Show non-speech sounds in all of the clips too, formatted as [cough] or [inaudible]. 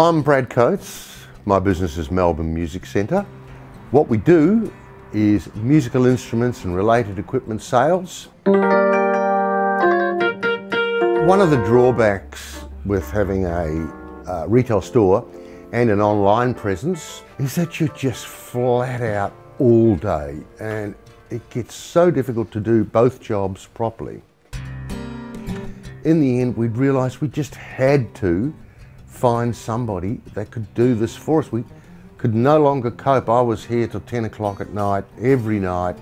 I'm Brad Coates. My business is Melbourne Music Centre. What we do is musical instruments and related equipment sales. One of the drawbacks with having a uh, retail store and an online presence is that you're just flat out all day and it gets so difficult to do both jobs properly. In the end, we'd realised we just had to find somebody that could do this for us. We could no longer cope. I was here till 10 o'clock at night, every night,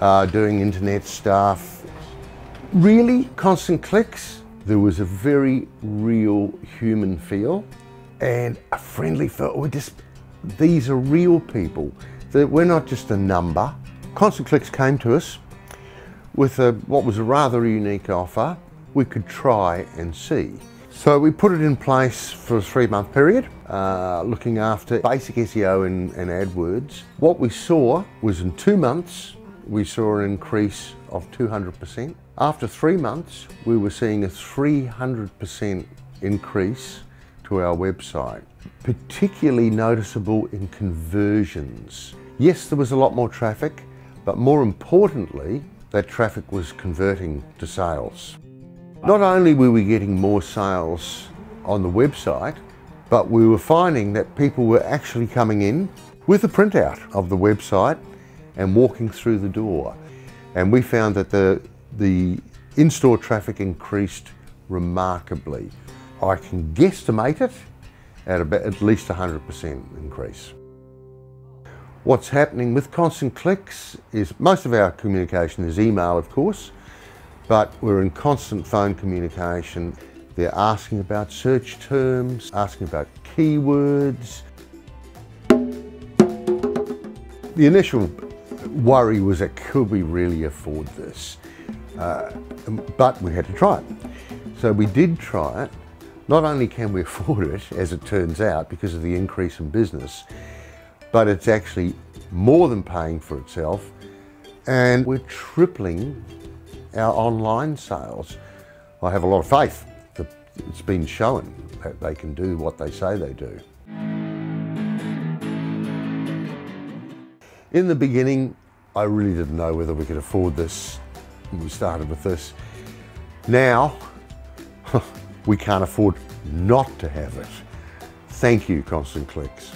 uh, doing internet stuff. Really, constant clicks. There was a very real human feel and a friendly feel. We just, these are real people. We're not just a number. Constant Clicks came to us with a, what was a rather unique offer. We could try and see. So we put it in place for a three month period, uh, looking after basic SEO and, and AdWords. What we saw was in two months, we saw an increase of 200%. After three months, we were seeing a 300% increase to our website, particularly noticeable in conversions. Yes, there was a lot more traffic, but more importantly, that traffic was converting to sales. Not only were we getting more sales on the website, but we were finding that people were actually coming in with a printout of the website and walking through the door. And we found that the, the in-store traffic increased remarkably. I can guesstimate it at about at least 100% increase. What's happening with constant clicks is most of our communication is email, of course, but we're in constant phone communication. They're asking about search terms, asking about keywords. The initial worry was that could we really afford this? Uh, but we had to try it. So we did try it. Not only can we [laughs] afford it, as it turns out, because of the increase in business, but it's actually more than paying for itself. And we're tripling our online sales. I have a lot of faith that it's been shown that they can do what they say they do. In the beginning, I really didn't know whether we could afford this. We started with this. Now, [laughs] we can't afford not to have it. Thank you, Constant Clicks.